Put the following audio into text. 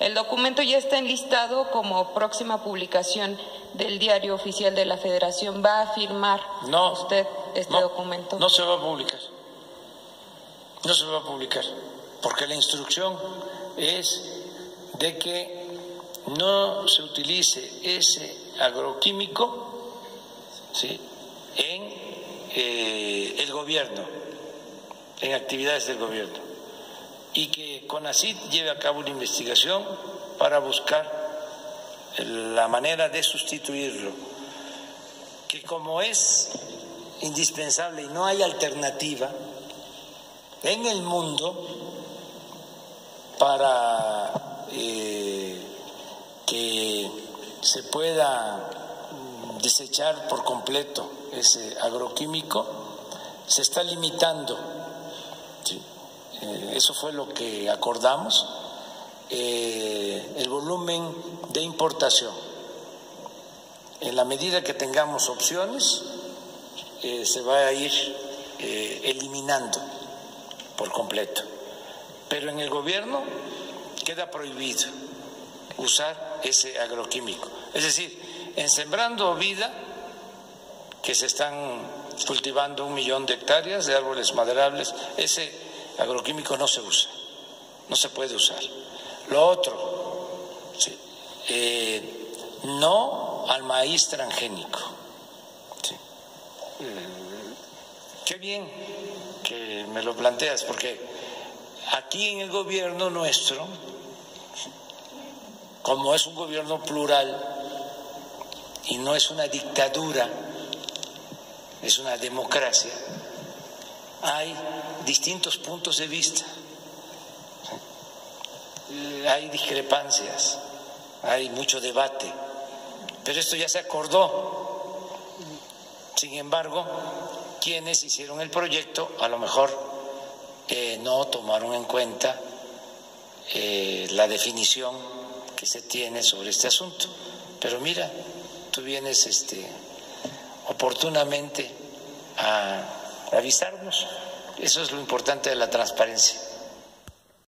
El documento ya está enlistado como próxima publicación del Diario Oficial de la Federación. ¿Va a firmar No, usted este no, documento? No se va a publicar. No se va a publicar. Porque la instrucción es de que no se utilice ese agroquímico ¿sí? en eh, el gobierno, en actividades del gobierno, y que CONACID lleve a cabo una investigación para buscar la manera de sustituirlo, que como es indispensable y no hay alternativa en el mundo para eh, que se pueda desechar por completo ese agroquímico, se está limitando. Eh, eso fue lo que acordamos, eh, el volumen de importación. En la medida que tengamos opciones, eh, se va a ir eliminando por completo. Pero en el gobierno queda prohibido usar ese agroquímico. Es decir, en Sembrando Vida, que se están cultivando un millón de hectáreas de árboles maderables, ese agroquímico no se usa, no se puede usar. Lo otro, sí, eh, no al maíz transgénico. Sí. Qué bien que me lo planteas, porque aquí en el gobierno nuestro, como es un gobierno plural y no es una dictadura, es una democracia, hay distintos puntos de vista, hay discrepancias, hay mucho debate, pero esto ya se acordó. Sin embargo, quienes hicieron el proyecto a lo mejor eh, no tomaron en cuenta eh, la definición que se tiene sobre este asunto. Pero mira, tú vienes este, oportunamente a avisarnos. Eso es lo importante de la transparencia.